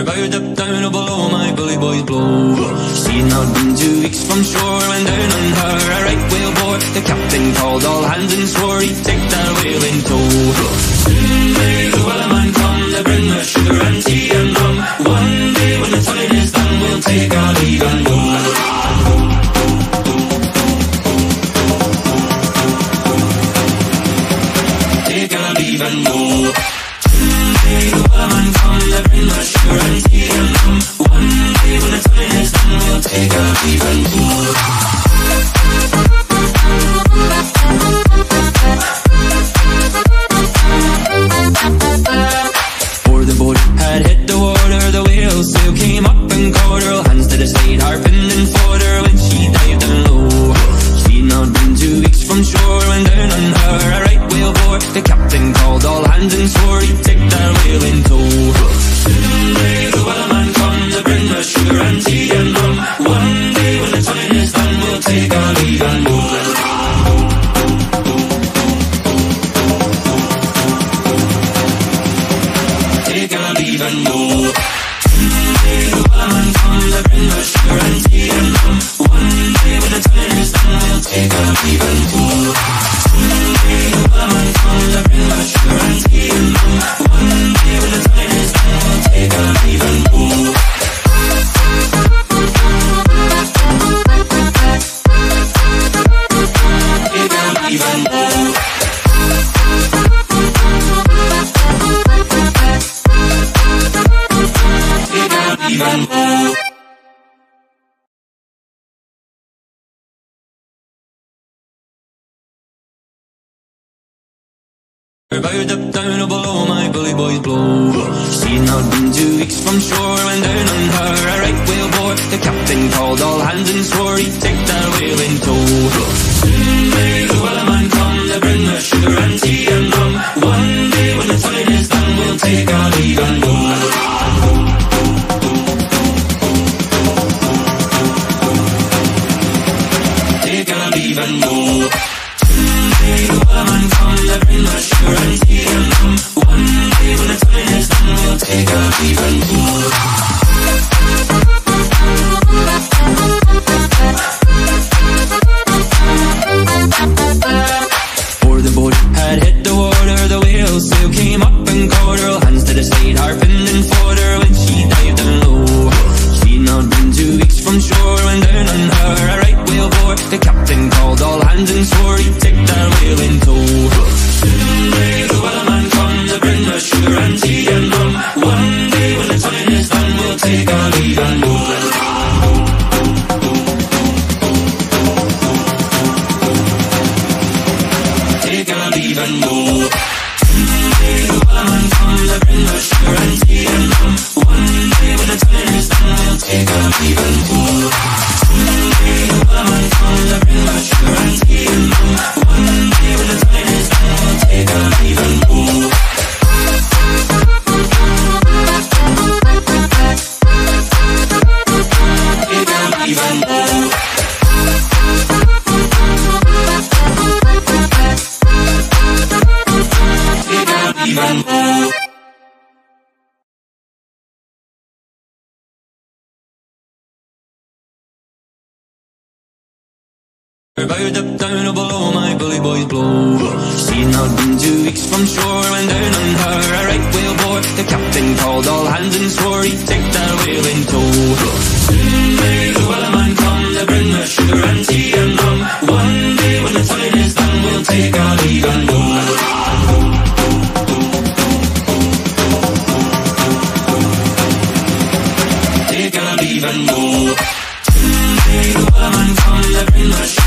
Her by your depth, below, my bully boys blow. Seen out been two weeks from shore, and down on her. Everybody up down below, my bully boys blow She's not been two weeks from shore And down on her a right whale bore The captain called all hands and swore He'd take that whale in tow. Soon may the man come To bring us sugar and tea and rum One day when the fighting is done We'll take our leave and even About up down or below, my bully boys blow. Seen out been two weeks from shore, and down on her a right whale bore. The captain called all hands and swore he'd take that whale in tow. Soon may the wellerman come to bring the sugar and tea and rum. One day when the time is done, we'll take our leave and go. Take our leave and go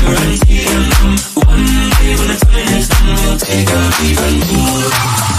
guarantee them One day when the time is done We'll take a leave and move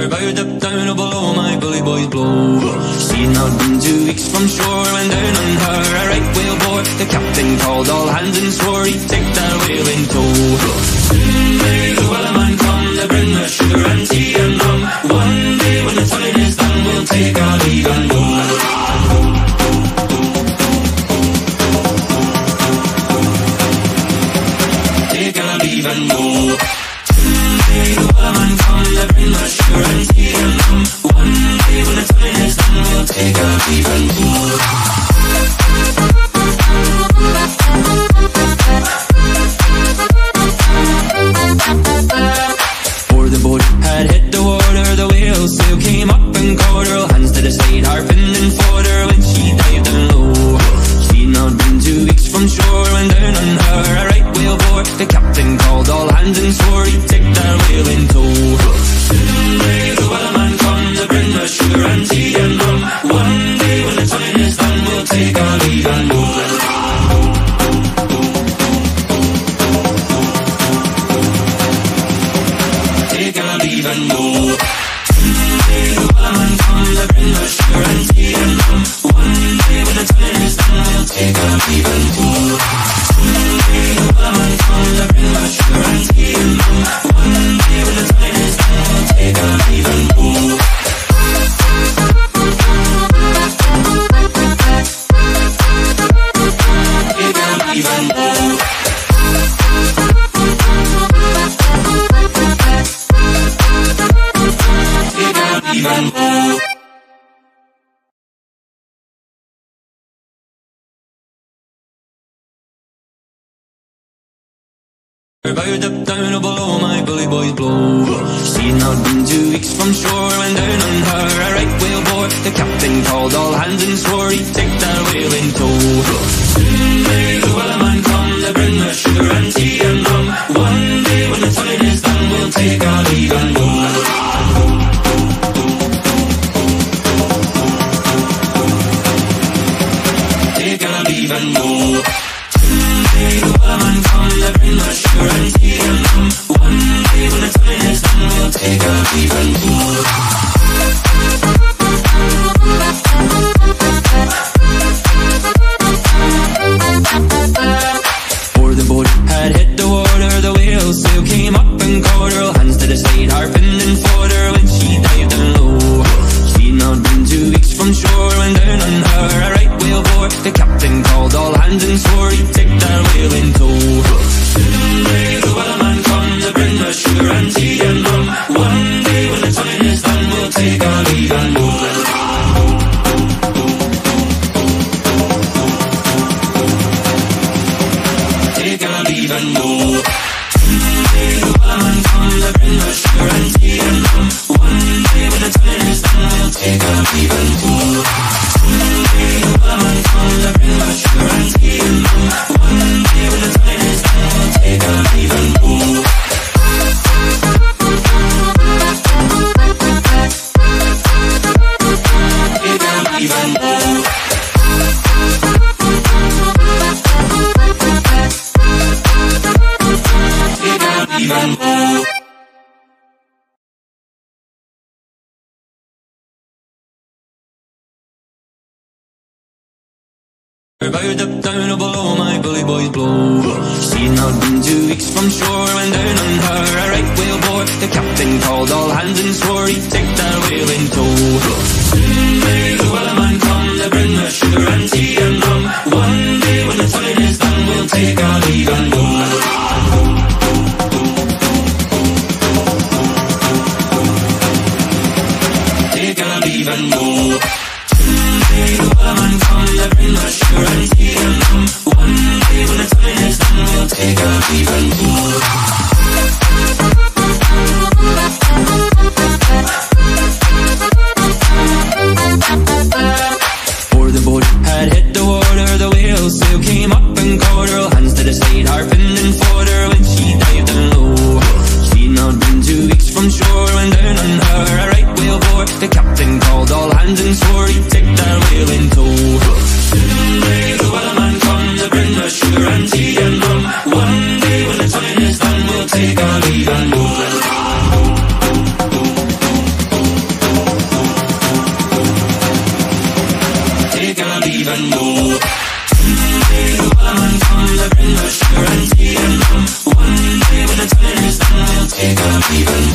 Everybody duck down or below, my bully boys blow Seen out been two weeks from shore and down on her a right whale bore The captain called all hands and swore he'd take that whale in tow. Soon may the wellerman come to bring the sugar and tea and rum One day when the time is done, we'll take our leave and go. they don't even more. Her by your down below my bully boys blow Seen not been two weeks from shore when down on her. A right whale bore. The captain called all hands and swore He'd take that whale in tow. Soon may the wellerman come To bring us sugar and tea and rum One day when the time is done We'll take our leave and go Take our leave and go already alone. One day when the time is done, we'll take a leap and move. About up down below my bully boys blow. She's not been two weeks from shore When down on her a right whale bore. The captain called all hands and swore He'd take that whale in tow. Soon may the wellerman come To bring us sugar and tea and rum. One day when the time is done We'll take our leave and go. Take our leave and go Go. Someday the wellerman come to bring sugar and. One day when the time is done, we'll take our leave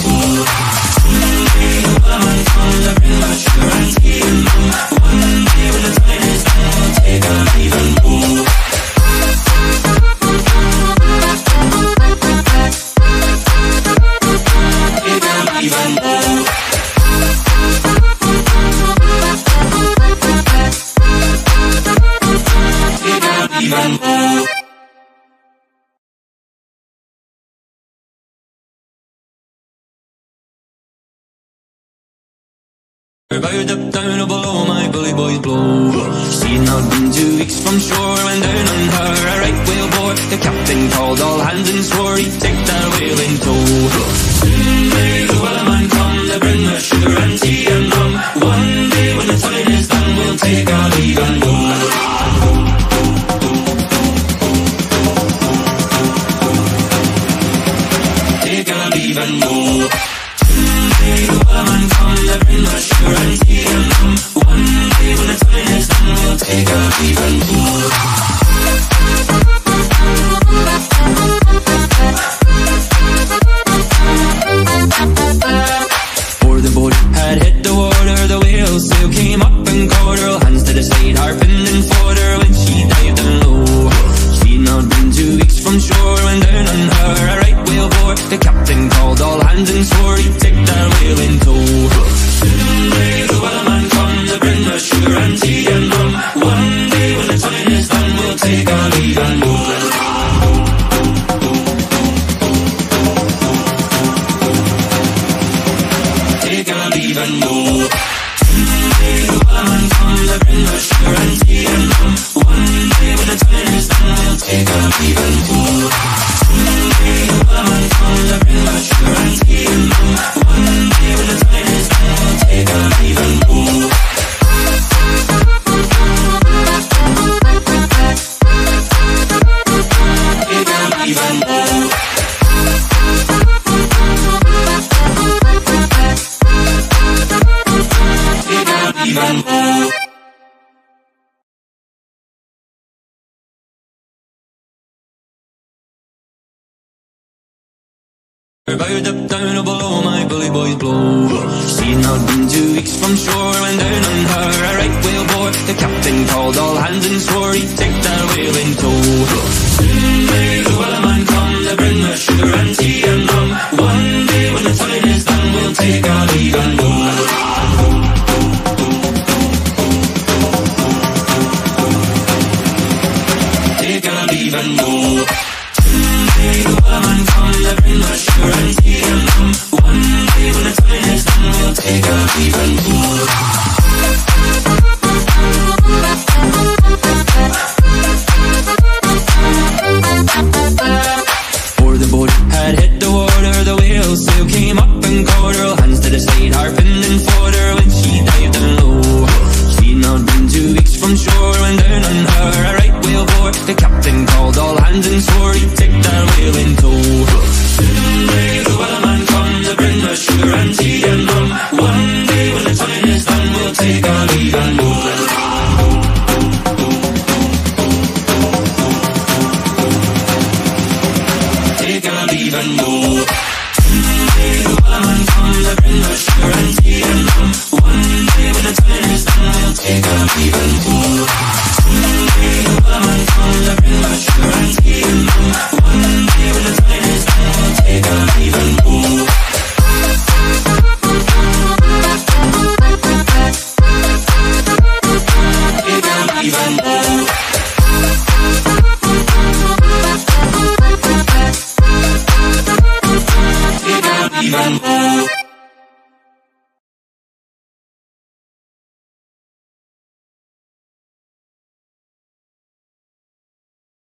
About up down below my bully boys blow She'd not been two weeks from shore When down on her. A right whale bore The captain called all hands and swore He'd take that whale in tow. Soon may the wellerman come To bring us sugar and About up down below my bully boys blow. She'd not been two weeks from shore When down on her. A right whale bore. The captain called all hands and swore. He'd take that whale in tow. Soon may the wellerman come To bring us sugar and tea and rum One day when the time is done We'll take our leave and our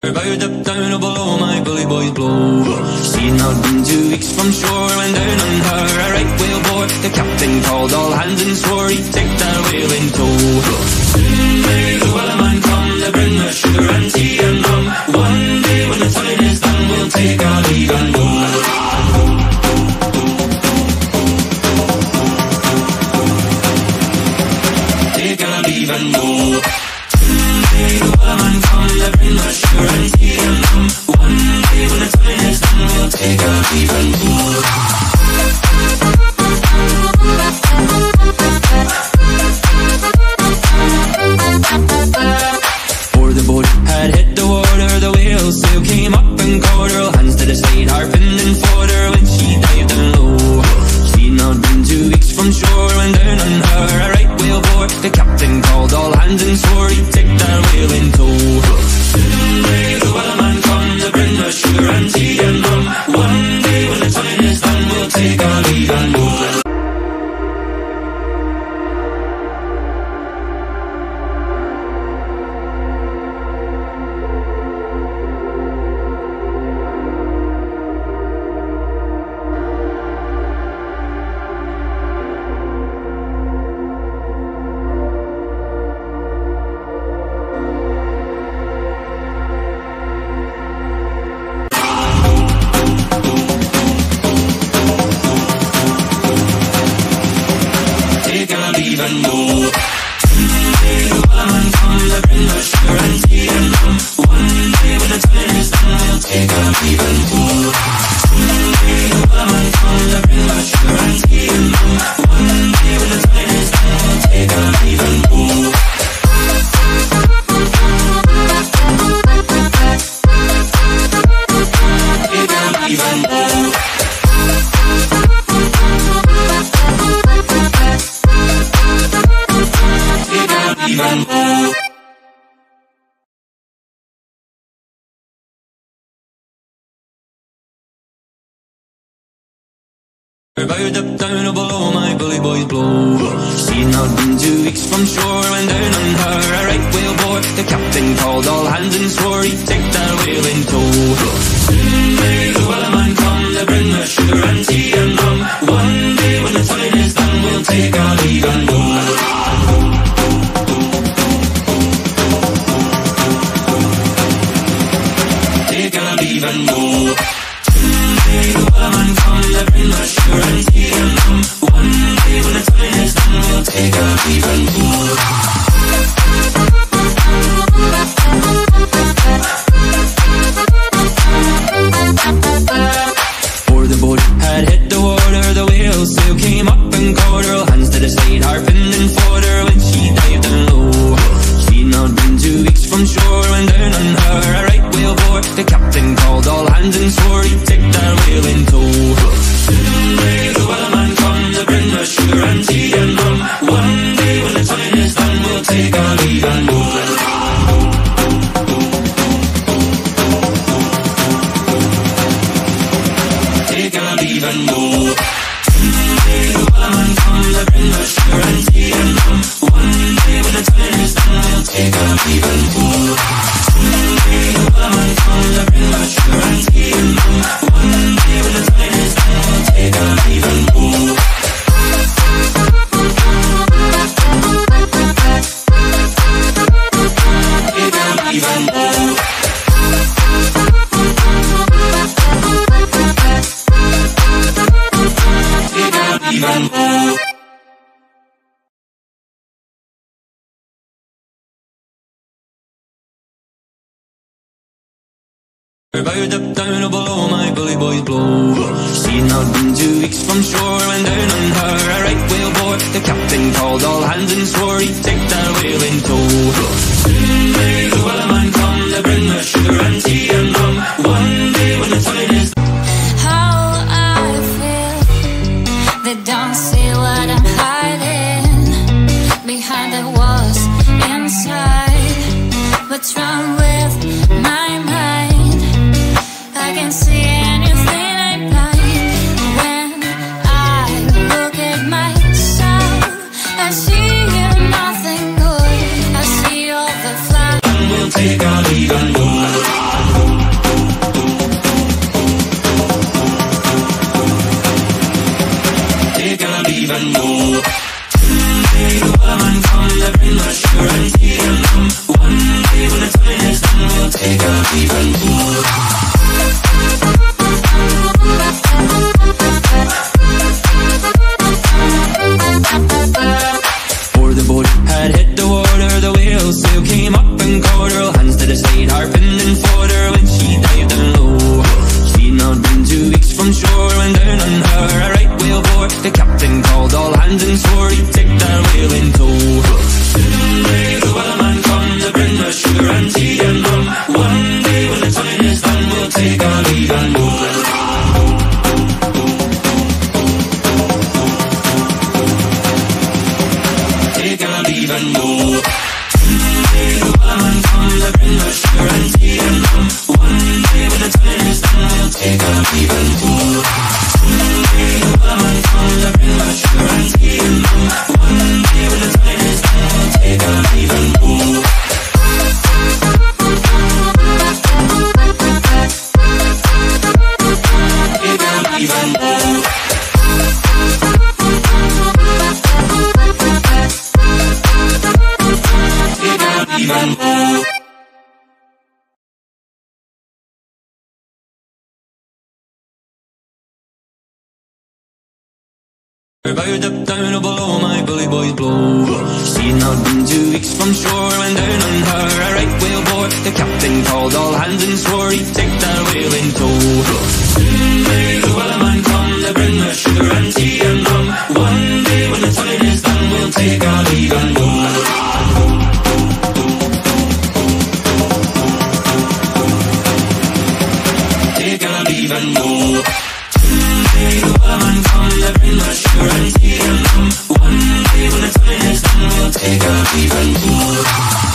Everybody the down of below, my bully boys blow. She's not been two weeks from shore, and down on her a right whale bore. The captain called all hands and swore he'd take that whale in tow. They don't even move. Everybody was uptown below my bully boys blow. She's not been two weeks from shore when down on her a right whale bore. The captain called all hands and swore he'd take that whale in tow. Soon may the wellerman come to bring us sugar and tea and rum. One day when the time is done, we'll take our leave take a leap. Had hit the water, the whale still came up and caught her. Hands to the side, harping and fought. even more. even more. Everybody up down below, my belly boys blow. She's not been two weeks from shore. Everybody up down blow my bully boys blow She's not been two weeks from shore When down on her. A right whale bore The captain called all hands and swore He'd take that whale in tow. take up even more.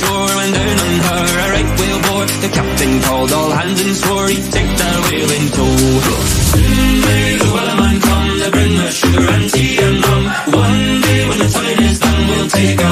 shore and down on her a right whale bore. The captain called all hands and swore he'd take the whale in tow. Soon may the wellerman come to bring us sugar and tea and rum. One day when the time is done, we'll take her.